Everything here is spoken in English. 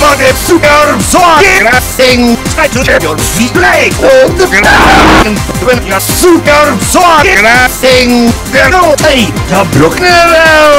but it's super swag. Thing try to your feet play. on the ground. When you're super swag. Thing there's no the to look around